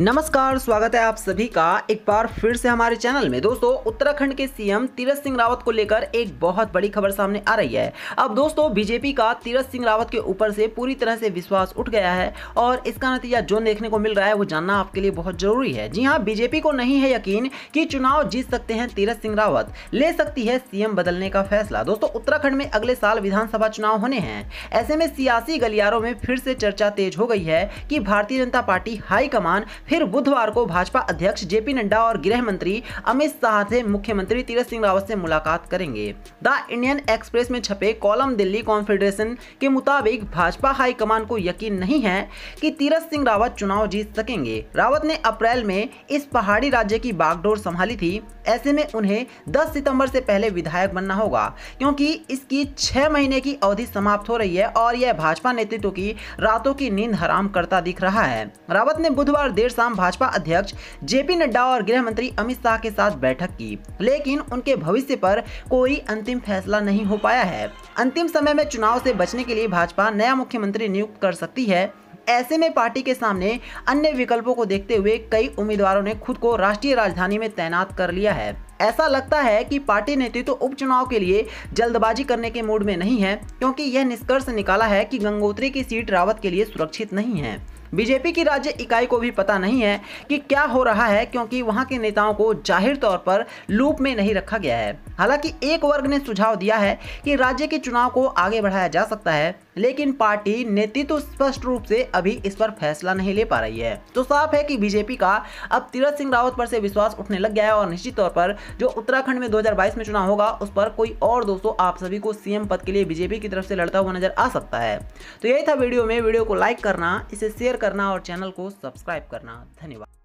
नमस्कार, स्वागत है आप सभी का एक बार फिर से हमारे चैनल में। दोस्तों, उत्तराखंड के सीएम तीरथ सिंह रावत को लेकर एक बहुत बड़ी खबर सामने आ रही है। अब दोस्तों, बीजेपी का तीरथ सिंह रावत के ऊपर से पूरी तरह से विश्वास उठ गया है और इसका नतीजा जो देखने को मिल रहा है, वो जानना आपके लिए बहुत ज़रूरी है। जी हाँ बीजेपी को नहीं है यकीन कि चुनाव जीत सकते हैं तीरथ सिंह रावत। ले सकती है सीएम बदलने का फैसला। दोस्तों, उत्तराखंड में अगले साल विधानसभा चुनाव होने हैं। ऐसे में सियासी गलियारों में फिर से चर्चा तेज हो गई है कि भारतीय जनता पार्टी हाईकमान फिर बुधवार को भाजपा अध्यक्ष जेपी नड्डा और गृह मंत्री अमित शाह से मुख्यमंत्री तीरथ सिंह रावत से मुलाकात करेंगे। द इंडियन एक्सप्रेस में छपे कॉलम दिल्ली कॉन्फेडरेशन के मुताबिक भाजपा हाईकमान को यकीन नहीं है कि तीरथ सिंह रावत चुनाव जीत सकेंगे। रावत ने अप्रैल में इस पहाड़ी राज्य की बागडोर संभाली थी। ऐसे में उन्हें 10 सितंबर से पहले विधायक बनना होगा, क्योंकि इसकी छह महीने की अवधि समाप्त हो रही है और यह भाजपा नेतृत्व की रातों की नींद हराम करता दिख रहा है। रावत ने बुधवार देर शाम भाजपा अध्यक्ष जेपी नड्डा और गृह मंत्री अमित शाह के साथ बैठक की। लेकिन उनके भविष्य पर कोई अंतिम फैसला नहीं हो पाया है। अंतिम समय में चुनाव से बचने के लिए भाजपा नया मुख्यमंत्री नियुक्त कर सकती है। ऐसे में पार्टी के सामने अन्य विकल्पों को देखते हुए कई उम्मीदवारों ने खुद को राष्ट्रीय राजधानी में तैनात कर लिया है। ऐसा लगता है कि पार्टी नेतृत्व तो उपचुनाव के लिए जल्दबाजी करने के मूड में नहीं है, क्योंकि यह निष्कर्ष निकाला है कि गंगोत्री की सीट रावत के लिए सुरक्षित नहीं है। बीजेपी की राज्य इकाई को भी पता नहीं है कि क्या हो रहा है, क्योंकि वहाँ के नेताओं को ज़ाहिर तौर पर लूप में नहीं रखा गया है। हालाँकि एक वर्ग ने सुझाव दिया है कि राज्य के चुनाव को आगे बढ़ाया जा सकता है, लेकिन पार्टी नेतृत्व तो स्पष्ट रूप से अभी इस पर फैसला नहीं ले पा रही है। तो साफ़ है कि बीजेपी का अब तीरथ सिंह रावत पर से विश्वास उठने लग गया है और निश्चित तौर पर जो उत्तराखंड में 2022 में चुनाव होगा, उस पर कोई और दोस्तों आप सभी को सीएम पद के लिए बीजेपी की तरफ़ से लड़ता हुआ नज़र आ सकता है। तो यही था वीडियो में। वीडियो को लाइक करना, इसे शेयर करना और चैनल को सब्सक्राइब करना। धन्यवाद।